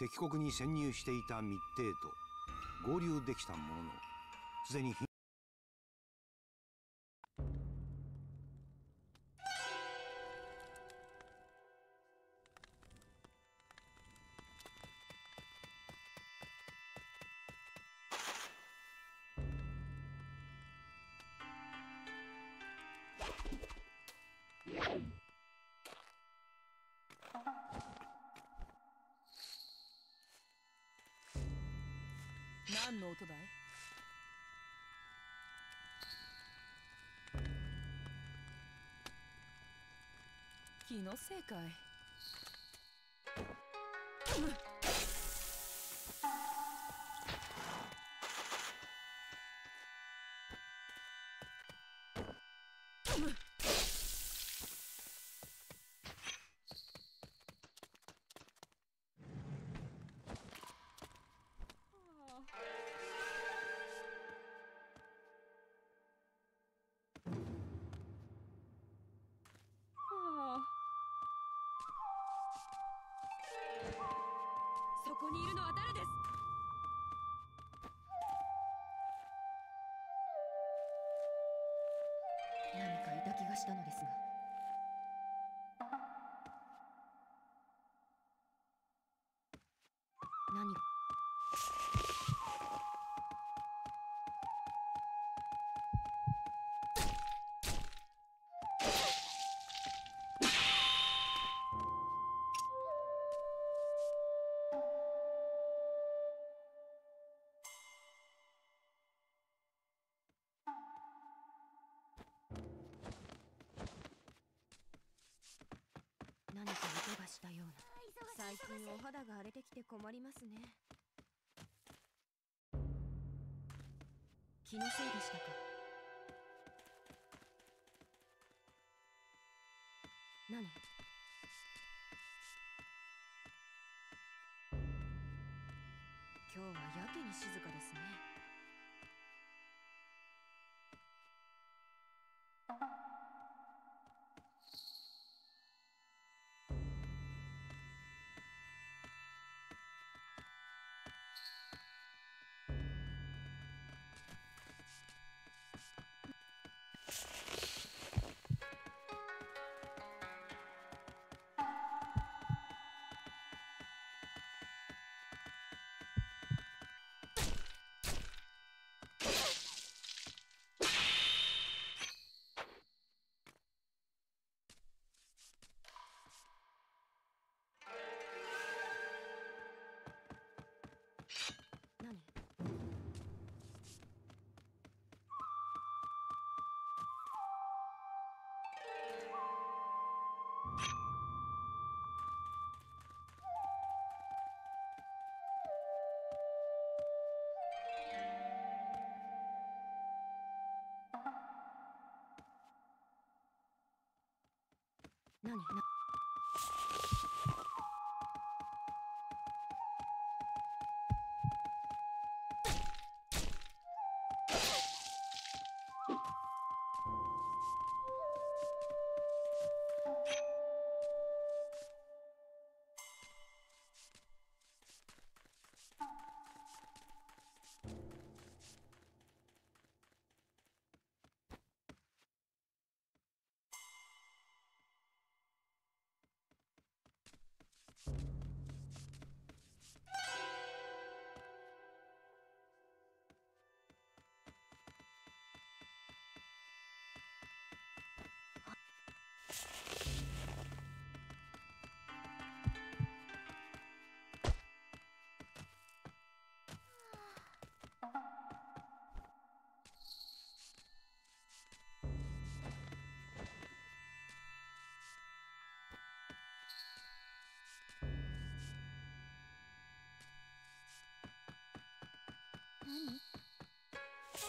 敵国に潜入していた密偵と合流できたもののすでに何の音だい？気のせいかい。そこにいるのは誰です？何かいた気がしたのですが。したような。最近お肌が荒れてきて困りますね。気のせいでしたか。何？今日はやけに静かですね。何な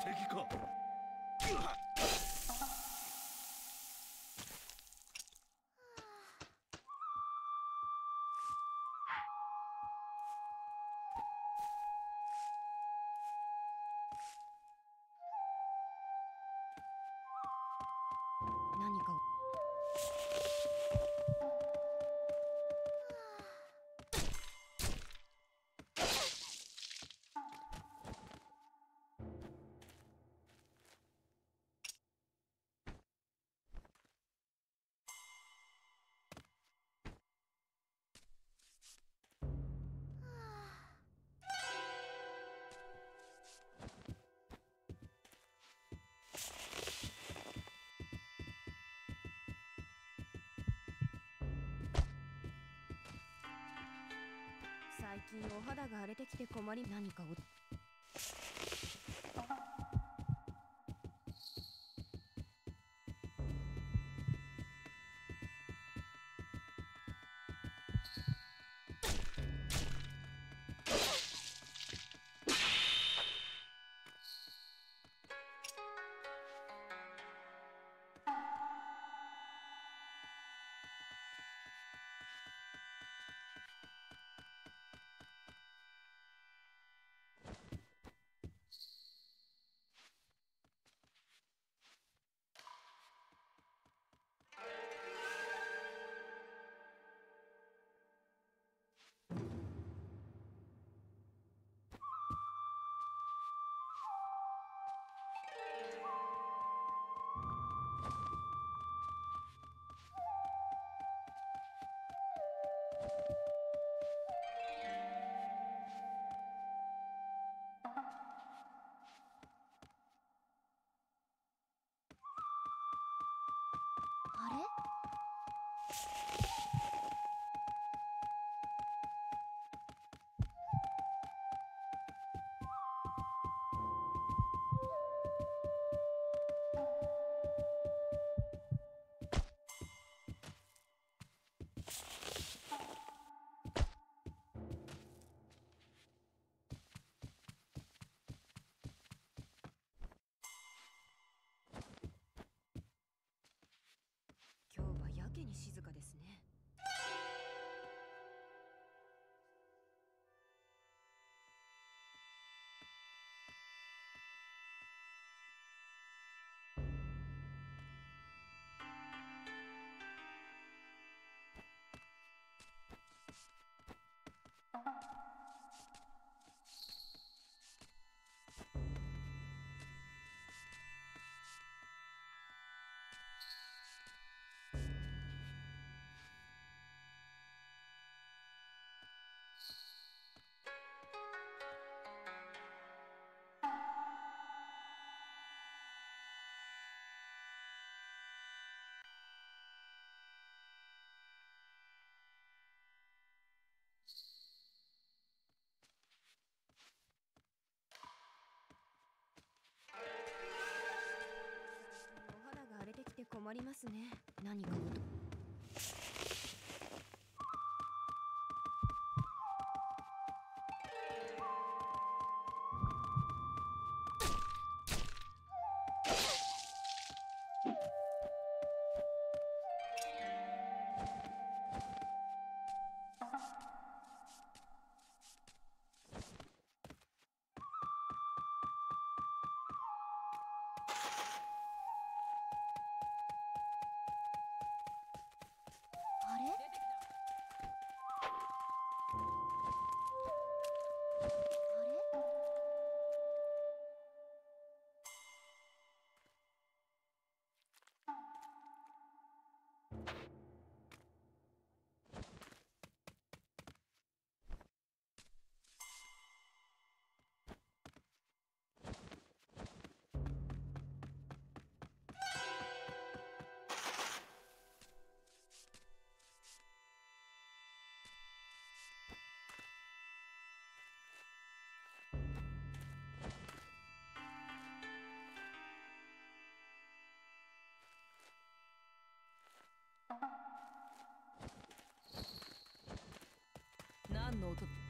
敵か。何か。を近お肌が荒れてきて困り何かをあれ？困りますね。何か何の音